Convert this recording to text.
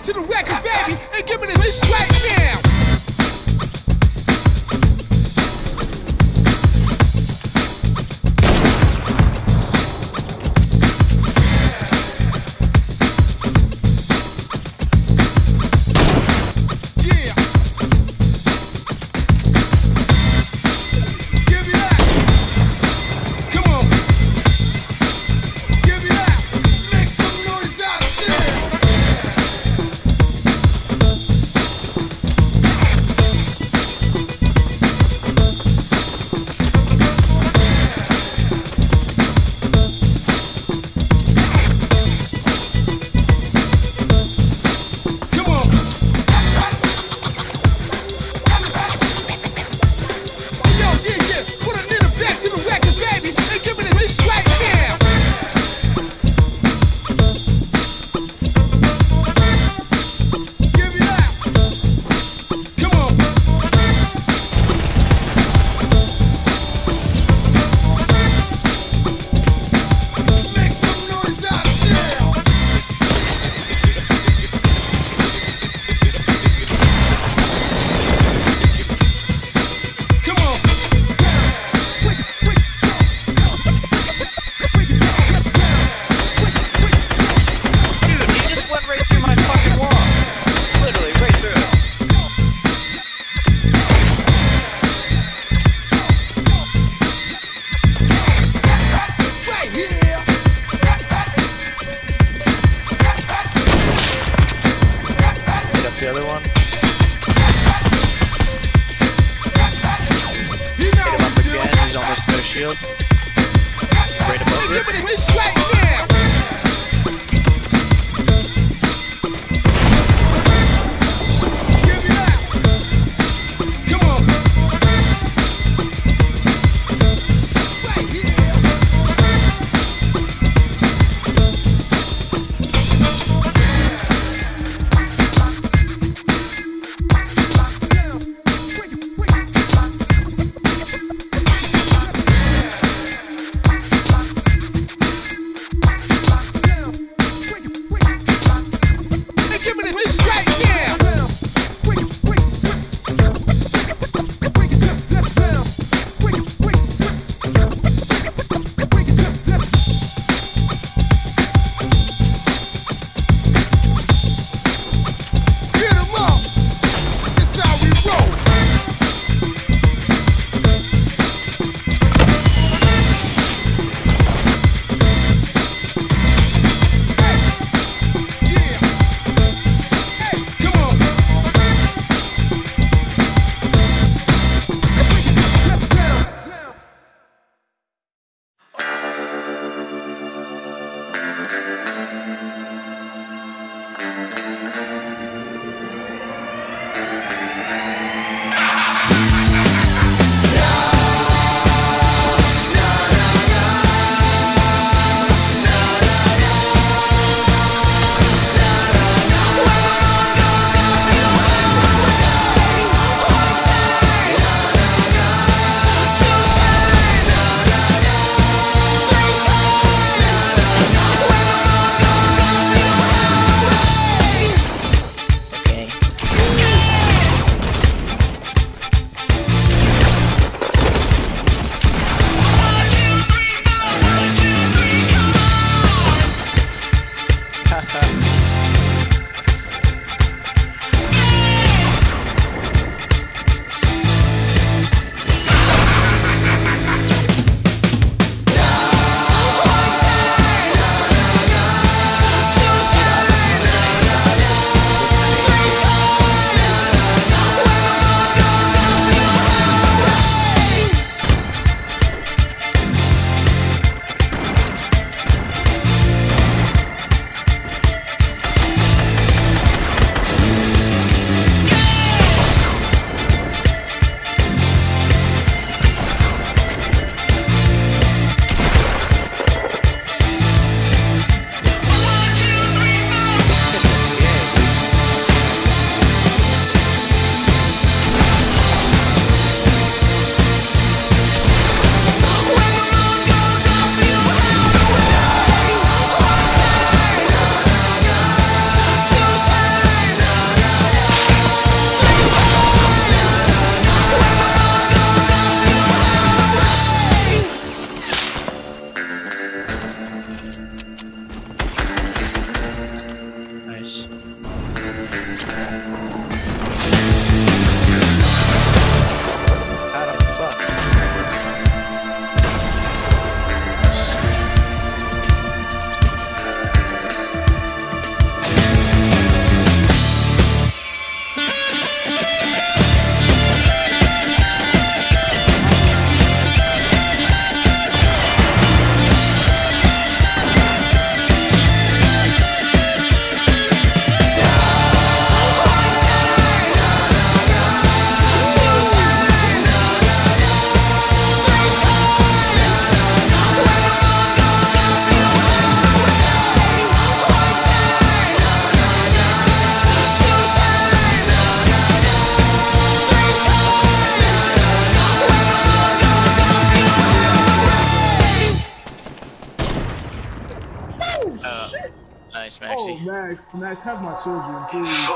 back to the record, baby, and give me this right now. Nice. Nice, Oh, Max, Max, have my children, please.